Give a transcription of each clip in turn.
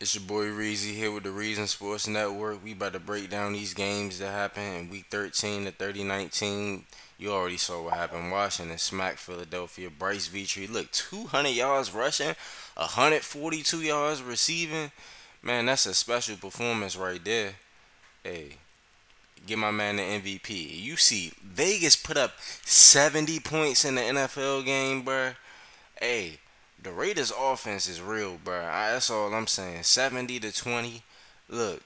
It's your boy Reezy here with the Reezonn Sports Network. We about to break down these games that happened in Week 13 to 3019. You already saw what happened. Washington smacked Philadelphia. Bryce Petry, look, 200 yards rushing, 142 yards receiving. Man, that's a special performance right there. Hey, give my man the MVP. You see, Vegas put up 70 points in the NFL game, bruh. Hey, the Raiders offense is real, bro. that's all I'm saying. 70 to 20. Look,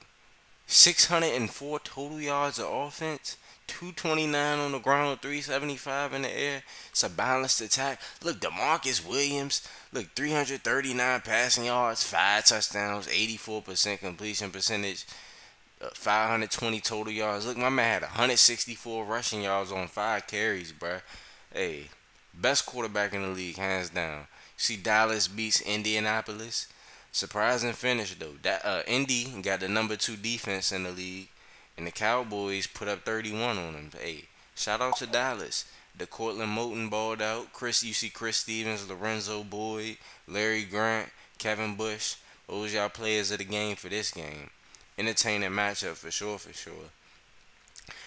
604 total yards of offense. 229 on the ground, 375 in the air. It's a balanced attack. Look, Demarcus Williams, look, 339 passing yards, five touchdowns, 84% completion percentage, uh, 520 total yards. Look, my man had 164 rushing yards on five carries, bro. Hey, best quarterback in the league, hands down. See Dallas beats Indianapolis. Surprising finish though. That uh, Indy got the number two defense in the league, and the Cowboys put up 31 on them. Hey, shout out to Dallas. The Courtland Moton balled out. Chris, you see Chris Stevens, Lorenzo Boyd, Larry Grant, Kevin Bush. Those y'all players of the game for this game. Entertaining matchup for sure, for sure.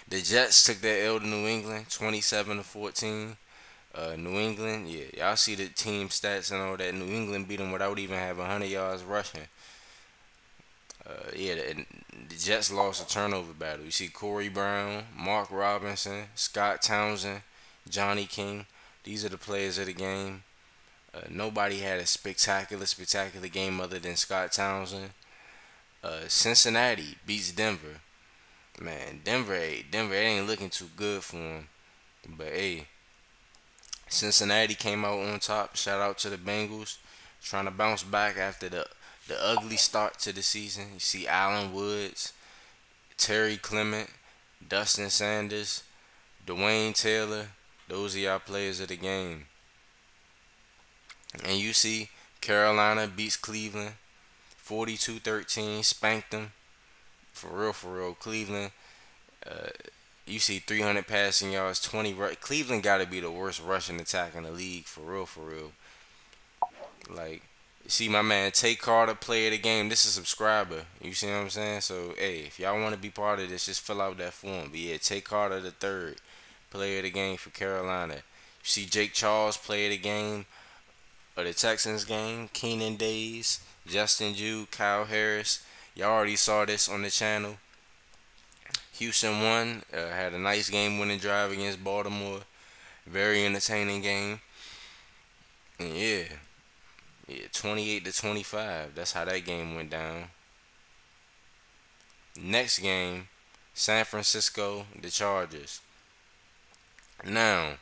The Jets took their L to New England, 27 to 14. Uh, New England, yeah, y'all see the team stats and all that. New England beat them without even having 100 yards rushing. Uh, yeah, the, the, Jets lost a turnover battle. You see Corey Brown, Mark Robinson, Scott Townsend, Johnny King. These are the players of the game. Uh, nobody had a spectacular, spectacular game other than Scott Townsend. Uh, Cincinnati beats Denver. Man, Denver, Denver it ain't looking too good for them. But hey, Cincinnati came out on top. Shout out to the Bengals, trying to bounce back after the the ugly start to the season. You see Allen Woods, Terry Clement, Dustin Sanders, Dwayne Taylor. Those are y'all players of the game. And you see Carolina beats Cleveland 42-13, spanked them. For real, for real. Cleveland uh, you see 300 passing yards, 20. Cleveland got to be the worst rushing attack in the league for real, for real. Like, see my man Tay Carter play of the game. This is a subscriber. You see what I'm saying? So hey, if y'all want to be part of this, just fill out that form. But yeah, Tay Carter the third player of the game for Carolina. You see Jake Charles play of the game of the Texans game. Keenan Days, Justin Jude, Kyle Harris. Y'all already saw this on the channel. Houston won. Uh, had a nice game winning drive against Baltimore. Very entertaining game. And yeah. Yeah, 28 to 25. That's how that game went down. Next game, San Francisco, the Chargers. Now,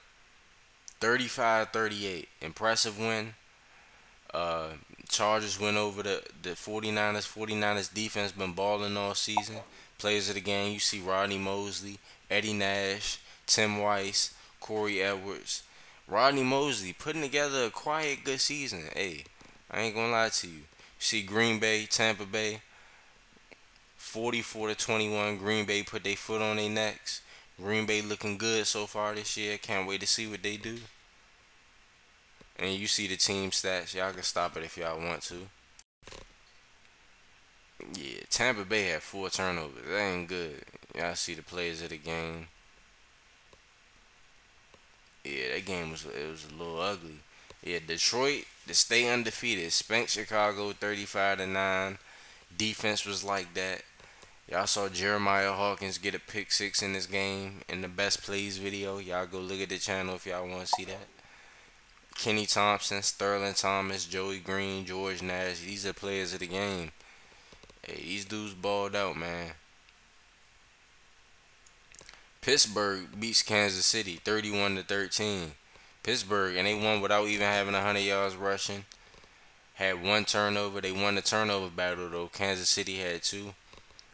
35-38. Impressive win. Uh, Chargers went over the, the 49ers. 49ers defense been balling all season. Players of the game, you see Rodney Mosley, Eddie Nash, Tim Weiss, Corey Edwards. Rodney Mosley putting together a quiet, good season. Hey, I ain't gonna lie to you. you see Green Bay, Tampa Bay, 44 to 21. Green Bay put their foot on their necks. Green Bay looking good so far this year. Can't wait to see what they do. And you see the team stats. Y'all can stop it if y'all want to. Yeah, Tampa Bay had four turnovers. That ain't good. Y'all see the players of the game. Yeah, that game was it was a little ugly. Yeah, Detroit to stay undefeated, spanked Chicago 35 to 9. Defense was like that. Y'all saw Jeremiah Hawkins get a pick six in this game in the best plays video. Y'all go look at the channel if y'all want to see that. Kenny Thompson, Sterling Thomas, Joey Green, George Nash. These are players of the game. Hey, these dudes balled out, man. Pittsburgh beats Kansas City 31 to 13. Pittsburgh and they won without even having 100 yards rushing. Had one turnover. They won the turnover battle though. Kansas City had two.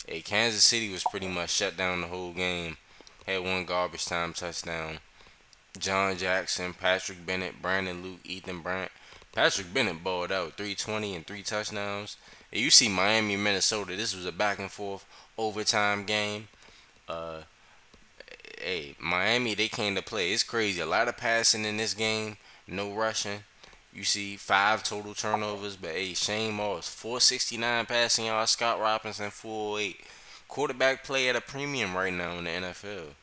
Hey, Kansas City was pretty much shut down the whole game. Had one garbage time touchdown. John Jackson, Patrick Bennett, Brandon Luke, Ethan Brandt. Patrick Bennett balled out 320 and three touchdowns. You see Miami, Minnesota. This was a back and forth overtime game. Uh, hey, Miami, they came to play. It's crazy. A lot of passing in this game. No rushing. You see five total turnovers, but hey, Shane Moss, 469 passing yards, Scott Robinson, 408. Quarterback play at a premium right now in the NFL.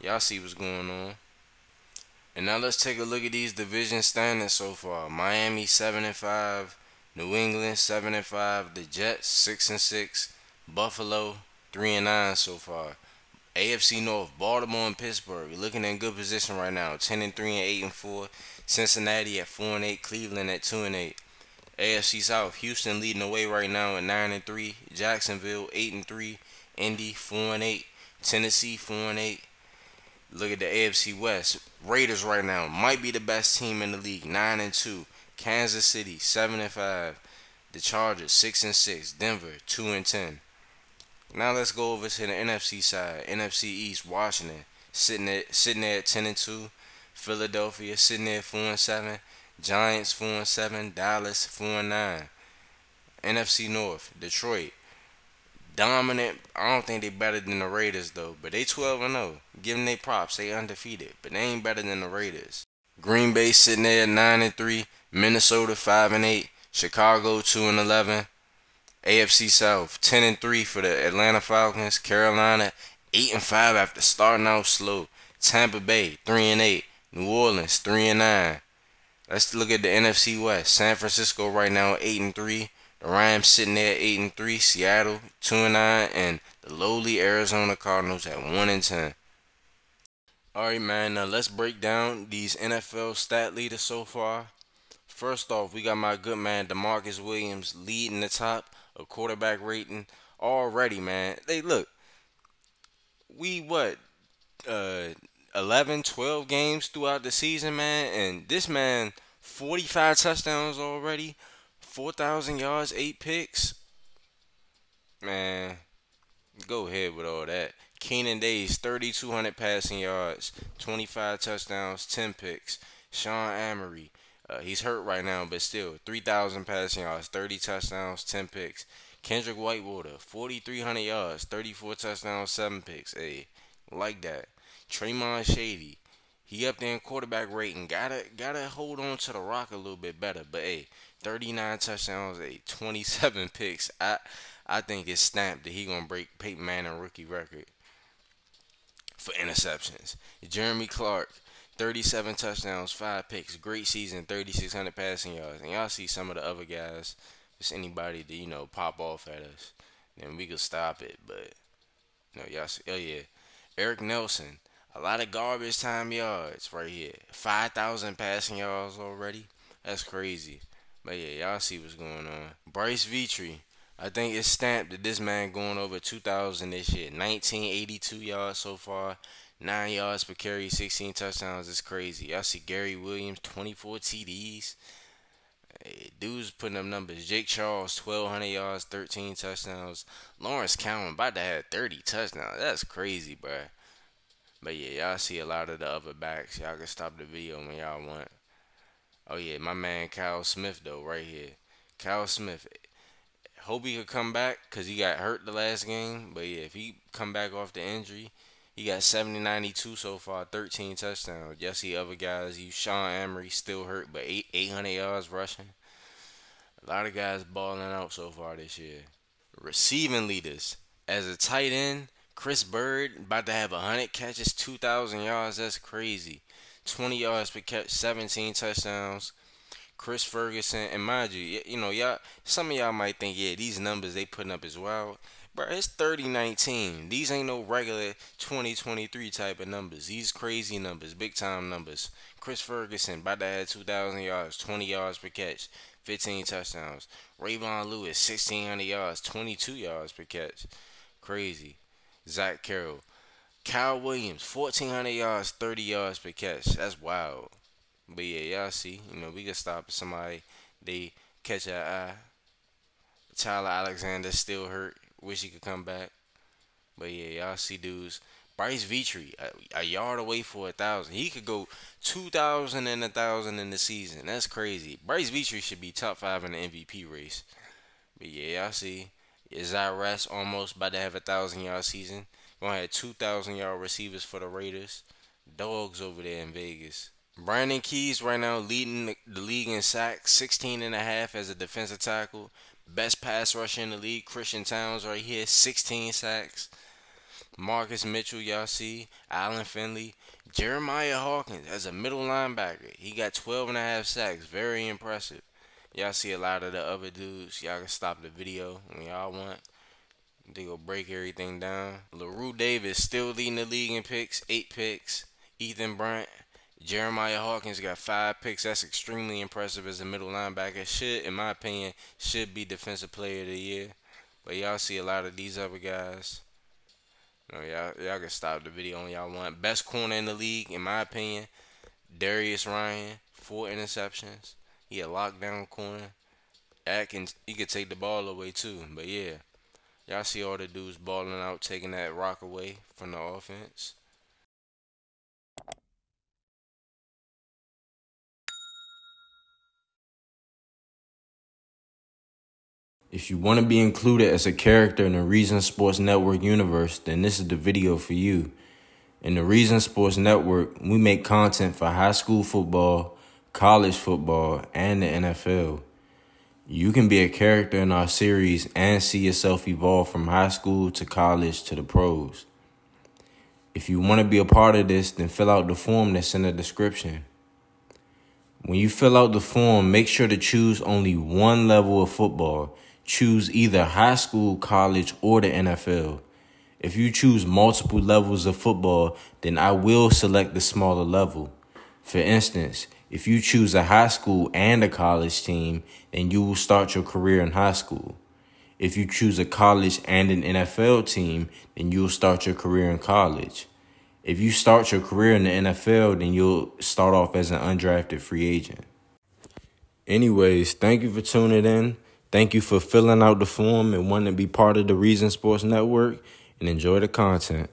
Y'all see what's going on. And now let's take a look at these division standings so far. Miami seven and five, New England seven and five, the Jets six and six, Buffalo three and nine so far. AFC North, Baltimore and Pittsburgh looking in good position right now. Ten and three and eight and four. Cincinnati at four and eight. Cleveland at two and eight. AFC South, Houston leading the way right now at nine and three. Jacksonville eight and three. Indy four and eight. Tennessee four and eight. Look at the AFC West. Raiders right now might be the best team in the league, nine and two. Kansas City seven and five. The Chargers six and six. Denver two and ten. Now let's go over to the NFC side. NFC East, Washington sitting at sitting there at ten and two. Philadelphia sitting there at four and seven. Giants four and seven. Dallas four and nine. NFC North, Detroit dominant. I don't think they better than the Raiders though, but they 12 and 0. Give them their props. They undefeated, but they ain't better than the Raiders. Green Bay sitting there at 9 and 3. Minnesota 5 and 8. Chicago 2 and 11. AFC South 10 and 3 for the Atlanta Falcons. Carolina 8 and 5 after starting out slow. Tampa Bay 3 and 8. New Orleans 3 and 9. Let's look at the NFC West. San Francisco right now 8 and 3. The Rams sitting there at 8 and 3. Seattle 2 and 9. And the lowly Arizona Cardinals at 1 and 10. Alright man, now let's break down these NFL stat leaders so far. First off, we got my good man Demarcus Williams leading the top a quarterback rating already, man. They look, we what, uh, 11, 12 games throughout the season, man, and this man, 45 touchdowns already, 4,000 yards, 8 picks. Man, go ahead with all that. Keenan Days, 3,200 passing yards, 25 touchdowns, 10 picks. Sean Amory, uh, he's hurt right now, but still 3,000 passing yards, 30 touchdowns, 10 picks. Kendrick Whitewater, 4,300 yards, 34 touchdowns, 7 picks. Hey, like that. Tremont Shady, he up there in quarterback rating. Gotta gotta hold on to the rock a little bit better. But hey, 39 touchdowns, a 27 picks. I I think it's stamped that he gonna break Peyton Manning rookie record for interceptions. Jeremy Clark, 37 touchdowns, 5 picks. Great season, 3,600 passing yards. And y'all see some of the other guys, just anybody that, you know, pop off at us. Then we could stop it. But, you know, y'all see, oh yeah. Eric Nelson, a lot of garbage time yards right here. 5,000 passing yards already. That's crazy. But yeah, y'all see what's going on. Bryce Vitry. I think it's stamped that this man going over 2,000 this year. 1982 yards so far. 9 yards per carry, 16 touchdowns. It's crazy. I see Gary Williams, 24 TDs. Hey, dude's putting up numbers. Jake Charles, 1,200 yards, 13 touchdowns. Lawrence Cowan about to have 30 touchdowns. That's crazy, bro. But yeah, y'all see a lot of the other backs. Y'all can stop the video when y'all want. Oh yeah, my man Kyle Smith though, right here. Kyle Smith. Hope he could come back because he got hurt the last game. But yeah, if he come back off the injury, he got 70 92 so far, 13 touchdowns. You see other guys, you Sean Amory still hurt, but eight, 800 yards rushing. A lot of guys balling out so far this year. Receiving leaders. As a tight end, Chris Bird about to have 100 catches, 2,000 yards. That's crazy. 20 yards per catch, 17 touchdowns. Chris Ferguson, and mind you, you know, y'all, some of y'all might think, yeah, these numbers they putting up as well. Bro, it's 3019. These ain't no regular 2023 type of numbers. These crazy numbers, big time numbers. Chris Ferguson about to have 2,000 yards, 20 yards per catch, 15 touchdowns. Rayvon Lewis, 1,600 yards, 22 yards per catch. Crazy. Zach Carroll. Kyle Williams, 1,400 yards, 30 yards per catch. That's wild. But yeah, y'all see, you know, we can stop somebody, they catch our eye. Tyler Alexander still hurt. Wish he could come back. But yeah, y'all see dudes. Bryce Vitry, a, a yard away for a thousand. He could go two thousand and a thousand in the season. That's crazy. Bryce Vitry should be top five in the MVP race. But yeah, y'all see. Zaire almost about to have a thousand yard season. Gonna have two thousand yard receivers for the Raiders. Dogs over there in Vegas. Brandon Keys right now leading the league in sacks, 16 and a half as a defensive tackle. Best pass rusher in the league, Christian Towns right here, 16 sacks. Marcus Mitchell, y'all see. Allen Finley. Jeremiah Hawkins as a middle linebacker. He got 12 and a half sacks. Very impressive. Y'all see a lot of the other dudes. Y'all can stop the video when y'all want. They go break everything down. LaRue Davis still leading the league in picks. Eight picks. Ethan Brandt. Jeremiah Hawkins got five picks. That's extremely impressive as a middle linebacker. Should, in my opinion, should be defensive player of the year. But y'all see a lot of these other guys. You know, y'all, y'all can stop the video when y'all want. Best corner in the league, in my opinion, Darius Ryan, four interceptions. He a lockdown corner. Atkins, he could take the ball away too. But yeah, y'all see all the dudes balling out, taking that rock away from the offense. If you want to be included as a character in the Reezonn Sports Network universe, then this is the video for you. In the Reezonn Sports Network, we make content for high school football, college football, and the NFL. You can be a character in our series and see yourself evolve from high school to college to the pros. If you want to be a part of this, then fill out the form that's in the description. When you fill out the form, make sure to choose only one level of football choose either high school, college, or the NFL. If you choose multiple levels of football, then I will select the smaller level. For instance, if you choose a high school and a college team, then you will start your career in high school. If you choose a college and an NFL team, then you'll start your career in college. If you start your career in the NFL, then you'll start off as an undrafted free agent. Anyways, thank you for tuning in. Thank you for filling out the form and wanting to be part of the Reezonn Sports Network and enjoy the content.